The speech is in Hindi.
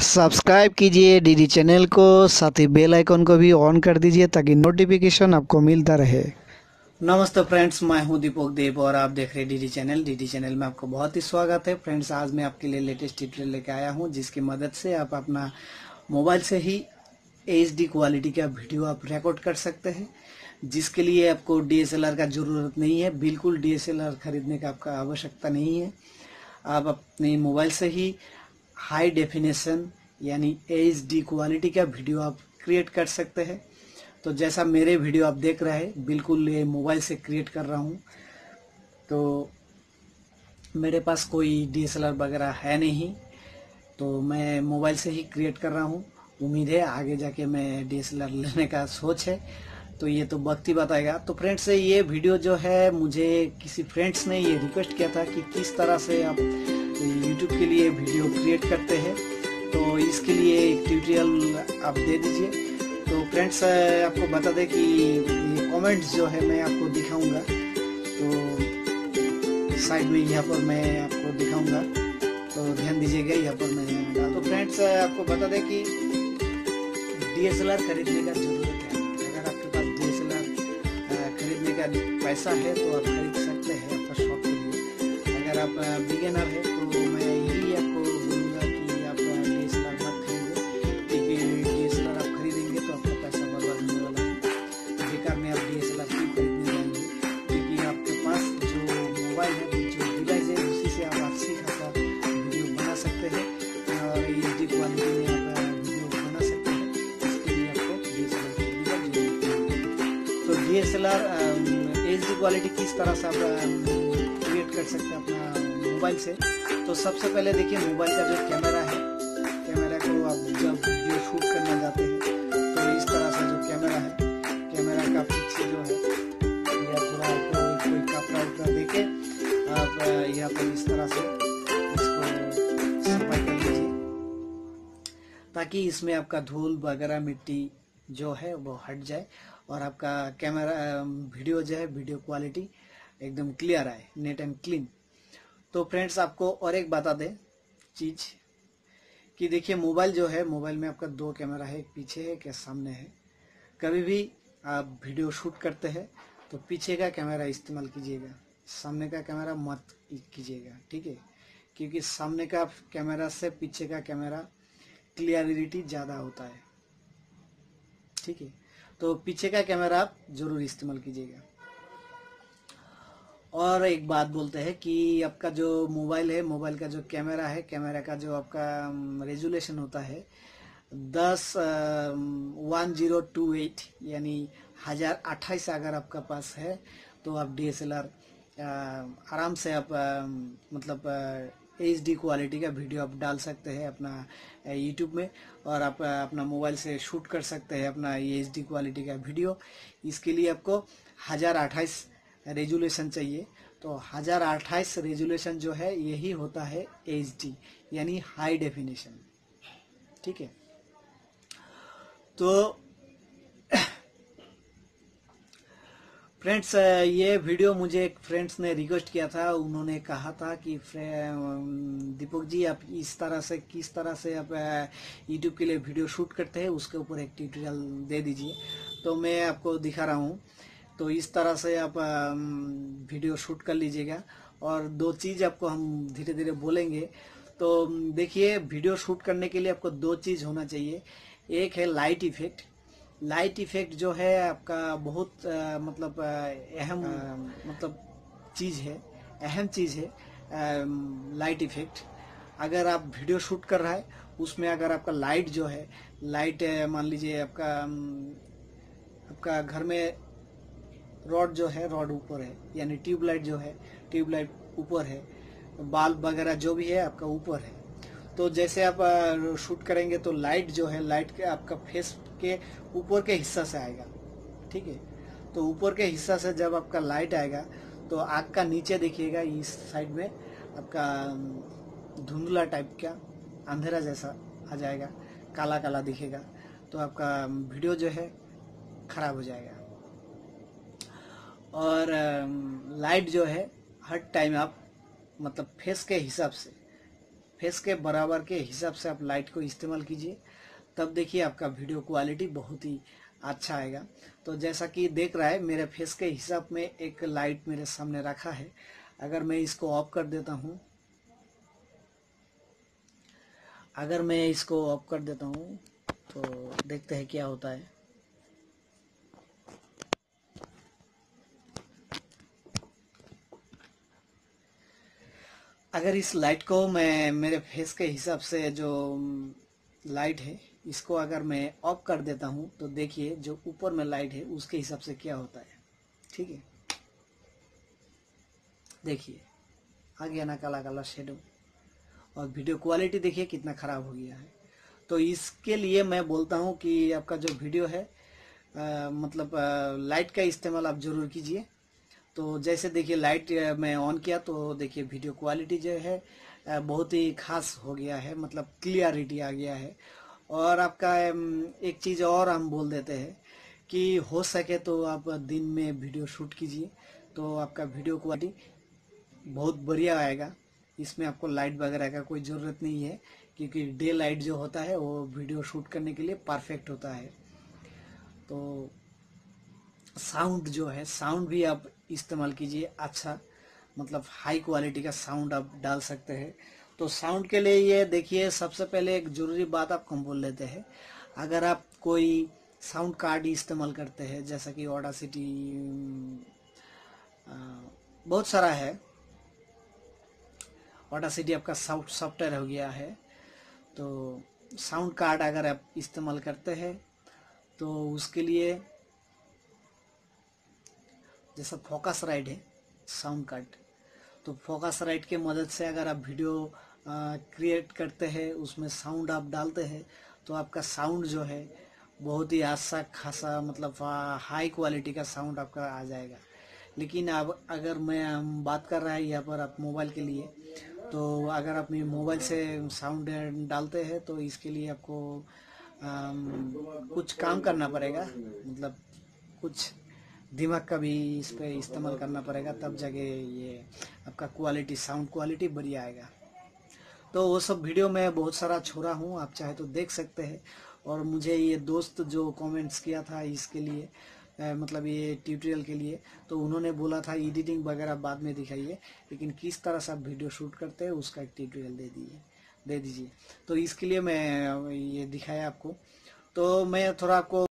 सब्सक्राइब कीजिए डीडी चैनल को, साथ ही बेल आइकन को भी ऑन कर दीजिए ताकि नोटिफिकेशन आपको मिलता रहे। नमस्ते फ्रेंड्स, मैं हूँ दीपक देव और आप देख रहे हैं डीडी चैनल। डीडी चैनल में आपको बहुत ही स्वागत है। फ्रेंड्स, आज मैं आपके लिए लेटेस्ट ट्यूटोरियल लेके आया हूँ, जिसकी मदद से आप अपना मोबाइल से ही एचडी क्वालिटी का वीडियो आप रिकॉर्ड कर सकते हैं। जिसके लिए आपको डीएसएलआर का ज़रूरत नहीं है। बिल्कुल डीएसएलआर खरीदने का आपका आवश्यकता नहीं है। आप अपने मोबाइल से ही हाई डेफिनेशन, यानी एच डी क्वालिटी का वीडियो आप क्रिएट कर सकते हैं। तो जैसा मेरे वीडियो आप देख रहे हैं, बिल्कुल ये मोबाइल से क्रिएट कर रहा हूँ। तो मेरे पास कोई डीएसएलआर वगैरह है नहीं तो मैं मोबाइल से ही क्रिएट कर रहा हूँ। उम्मीद है आगे जाके मैं डीएसएलआर लेने का सोच है। तो ये तो वक्त ही बताएगा। तो फ्रेंड्स ये वीडियो जो है, मुझे किसी फ्रेंड्स ने ये रिक्वेस्ट किया था कि किस तरह से आप यूट्यूब के लिए वीडियो क्रिएट करते हैं। तो इसके लिए एक ट्यूटोरियल आप दे दीजिए। तो फ्रेंड्स आपको बता दें कि ये कमेंट्स जो है, मैं आपको दिखाऊँगा। तो साइड में यहाँ पर मैं आपको दिखाऊँगा। तो ध्यान दीजिएगा, यहाँ पर मैं तो फ्रेंड्स आपको बता दें कि डीएसएलआर खरीदने का ज़रूरत खरीदने का पैसा है तो आप खरीद सकते हैं आपका शौक के लिए। अगर आप बिगेनर है तो मैं यही आपको बोलूँगा कि आप डीएसएलआर मत खरीदें। क्योंकि डीएसएलआर आप खरीदेंगे तो आपका पैसा बर्बाद होने वाला है। बेकार में आप डीएसएलआर क्यों खरीदने जाएँगे? क्योंकि आपके पास जो मोबाइल है, जो डिवाइस है, उसी से आप अच्छी खासा वीडियो बना सकते हैं। और एच डी क्वालिटी में आप वीडियो बना सकते हैं। इसके लिए आपको डीएसएलआर खरीदने का ज़रूरत है। तो डीएसएलआर एच डी क्वालिटी किस तरह से आप क्रिएट कर सकते हैं अपना मोबाइल से। तो सबसे पहले देखिए मोबाइल का जो कैमरा है कैमरा को आप जब वीडियो शूट करना जाते हैं तो इस तरह से जो कैमरा है कैमरा का पीछे जो है, या थोड़ा कोई कपड़ा उपड़ा देके आप यहाँ पर इस तरह से इसको सफ़ाई कर लीजिए। ताकि इसमें आपका धूल वगैरह मिट्टी जो है वो हट जाए और आपका कैमरा वीडियो जो है, वीडियो क्वालिटी एकदम क्लियर आए नेट एंड क्लीन तो फ्रेंड्स, आपको और एक बता दें चीज़ कि देखिए, मोबाइल जो है, मोबाइल में आपका दो कैमरा है, एक पीछे है, एक सामने है। कभी भी आप वीडियो शूट करते हैं तो पीछे का कैमरा इस्तेमाल कीजिएगा, सामने का कैमरा मत कीजिएगा, ठीक है? क्योंकि सामने का कैमरा से पीछे का कैमरा क्लियरिटी ज़्यादा होता है, ठीक है? तो पीछे का कैमरा आप ज़रूर इस्तेमाल कीजिएगा। और एक बात बोलते हैं कि आपका जो मोबाइल है, मोबाइल का जो कैमरा है, कैमरा का जो आपका रेजुलेशन होता है, दस वन ज़ीरो टू एट, यानी हज़ार अट्ठाईस अगर आपका पास है तो आप डीएसएलआर आराम से आप मतलब एच डी क्वालिटी का वीडियो आप डाल सकते हैं अपना यूट्यूब में और आप अपना मोबाइल से शूट कर सकते हैं अपना ये एच डी क्वालिटी का वीडियो। इसके लिए आपको हज़ार अट्ठाईस रेजुलेशन चाहिए। तो हज़ार अट्ठाईस रेजुलेशन जो है, यही होता है एच डी यानी हाई डेफिनेशन ठीक है? तो फ्रेंड्स ये वीडियो मुझे एक फ्रेंड्स ने रिक्वेस्ट किया था। उन्होंने कहा था कि दीपक जी, आप इस तरह से, किस तरह से आप यूट्यूब के लिए वीडियो शूट करते हैं, उसके ऊपर एक ट्यूटोरियल दे दीजिए। तो मैं आपको दिखा रहा हूँ। तो इस तरह से आप वीडियो शूट कर लीजिएगा। और दो चीज़ आपको हम धीरे धीरे बोलेंगे। तो देखिए वीडियो शूट करने के लिए आपको दो चीज़ होना चाहिए। एक है लाइट इफ़ेक्ट लाइट इफ़ेक्ट जो है आपका बहुत आ, मतलब अहम मतलब चीज़ है अहम चीज़ है लाइट इफ़ेक्ट। अगर आप वीडियो शूट कर रहा है उसमें अगर आपका लाइट जो है लाइट मान लीजिए आपका आपका घर में रॉड जो है रॉड ऊपर है यानी ट्यूबलाइट जो है ट्यूबलाइट ऊपर है बाल्ब वगैरह जो भी है आपका ऊपर है। तो जैसे आप शूट करेंगे तो लाइट जो है लाइट के आपका फेस के ऊपर के हिस्सा से आएगा, ठीक है? तो ऊपर के हिस्सा से जब आपका लाइट आएगा तो आग का नीचे देखिएगा इस साइड में, आपका धुंधला टाइप का अंधेरा जैसा आ जाएगा काला काला दिखेगा तो आपका वीडियो जो है, खराब हो जाएगा। और लाइट जो है, हर टाइम आप मतलब फेस के हिसाब से फेस के बराबर के हिसाब से आप लाइट को इस्तेमाल कीजिए, तब देखिए आपका वीडियो क्वालिटी बहुत ही अच्छा आएगा। तो जैसा कि देख रहा है, मेरे फेस के हिसाब में एक लाइट मेरे सामने रखा है। अगर मैं इसको ऑफ़ कर देता हूँ, अगर मैं इसको ऑफ़ कर देता हूँ तो देखते हैं क्या होता है। अगर इस लाइट को मैं मेरे फेस के हिसाब से जो लाइट है इसको अगर मैं ऑफ़ कर देता हूँ तो देखिए जो ऊपर में लाइट है उसके हिसाब से क्या होता है। ठीक है? देखिए आ गया ना काला काला शेडो और वीडियो क्वालिटी देखिए कितना ख़राब हो गया है। तो इसके लिए मैं बोलता हूँ कि आपका जो वीडियो है आ, मतलब आ, लाइट का इस्तेमाल आप ज़रूर कीजिए। तो जैसे देखिए लाइट मैं ऑन किया तो देखिए वीडियो क्वालिटी जो है बहुत ही खास हो गया है मतलब क्लियरिटी आ गया है। और आपका एक चीज़ और हम बोल देते हैं कि हो सके तो आप दिन में वीडियो शूट कीजिए तो आपका वीडियो क्वालिटी बहुत बढ़िया आएगा। इसमें आपको लाइट वगैरह का कोई ज़रूरत नहीं है, क्योंकि डे लाइट जो होता है वो वीडियो शूट करने के लिए परफेक्ट होता है। तो साउंड जो है साउंड भी आप इस्तेमाल कीजिए। अच्छा मतलब हाई क्वालिटी का साउंड आप डाल सकते हैं। तो साउंड के लिए ये देखिए, सबसे पहले एक ज़रूरी बात आपको बोल लेते हैं। अगर आप कोई साउंड कार्ड इस्तेमाल करते हैं, जैसा कि ऑडा सिटी बहुत सारा है। ऑडा सिटी आपका साउंड सॉफ्टवेयर हो गया है। तो साउंड कार्ड अगर आप इस्तेमाल करते हैं तो उसके लिए जैसा फोकस राइड है साउंड कार्ड तो फोकस राइट के मदद से अगर आप वीडियो क्रिएट करते हैं उसमें साउंड आप डालते हैं तो आपका साउंड जो है बहुत ही आसा खासा मतलब हाई क्वालिटी का साउंड आपका आ जाएगा. लेकिन अब अगर मैं हम बात कर रहा है यहाँ पर आप मोबाइल के लिए तो अगर आप मोबाइल से साउंड डालते हैं तो इसके लिए आपको आ, कुछ काम करना पड़ेगा. मतलब कुछ दिमाग का भी इस पर इस्तेमाल करना पड़ेगा, तब जाके ये आपका क्वालिटी साउंड क्वालिटी बढ़िया आएगा। तो वो सब वीडियो में बहुत सारा छोड़ा हूँ, आप चाहे तो देख सकते हैं। और मुझे ये दोस्त जो कमेंट्स किया था इसके लिए मतलब ये ट्यूटोरियल के लिए तो उन्होंने बोला था एडिटिंग वगैरह बाद में दिखाइए, लेकिन किस तरह से आप वीडियो शूट करते हैं, उसका एक ट्यूटोरियल दे दीजिए दे दीजिए। तो इसके लिए मैं ये दिखाया आपको। तो मैं थोड़ा आपको